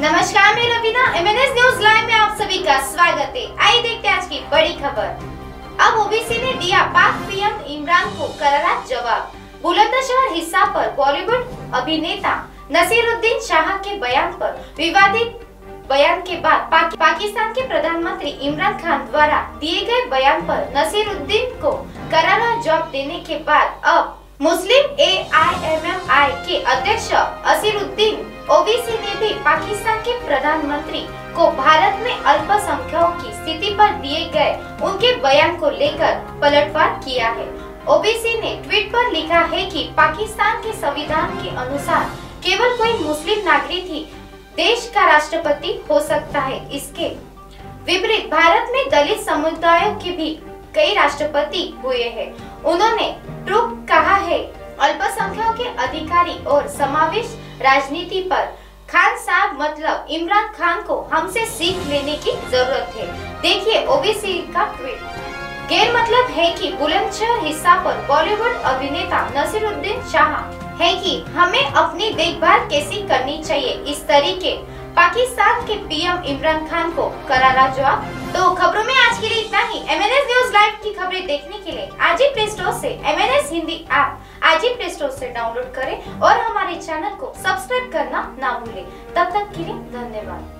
नमस्कार मैं Raveena MNS news live में आप सभी का स्वागत है। आइए देखते हैं आज की बड़ी खबर। अब ओबीसी ने दिया पाक पीएम इमरान को करारा जवाब। बुलंदशहर हिस्सा पर बॉलीवुड अभिनेता नसीरुद्दीन शाह के बयान पर विवादित बयान के बाद पाक, पाकिस्तान के प्रधानमंत्री इमरान खान द्वारा दिए गए बयान पर नसीरुद्दीन को करारा जवाब देने के बाद अब मुस्लिम ए आई एम एम आई के अध्यक्ष असीरुद्दीन पाकिस्तान के प्रधानमंत्री को भारत में अल्पसंख्यकों की स्थिति पर दिए गए उनके बयान को लेकर पलटवार किया है। ओबीसी ने ट्वीट पर लिखा है कि पाकिस्तान के संविधान के अनुसार केवल कोई मुस्लिम नागरिक ही देश का राष्ट्रपति हो सकता है। इसके विपरीत भारत में दलित समुदायों के भी कई राष्ट्रपति हुए हैं। उन्होंने ट्रुप कहा है, अल्पसंख्यकों के अधिकारी और समावेश राजनीति पर खान साहब मतलब इमरान खान को हमसे सीख लेने की ज़रूरत है। देखिए, ओबीसी का ट्वीट। गैर मतलब है कि बुलंदशहर हिस्सा पर बॉलीवुड अभिनेता नसीरुद्दीन शाह है कि हमें अपनी देखभाल कैसी करनी चाहिए? इस तरीके पाकिस्तान के पीएम इमरान खान को करारा जवाब। तो खबरों में आज के लिए इतना ही। M N S news live की खबरें देखने के लिए आज ही प्ले स्टोर से एम हिंदी ऐप आज ही प्ले स्टोर ऐसी डाउनलोड करें और हमारे चैनल को सब्सक्राइब करना ना भूलें। तब तक के लिए धन्यवाद।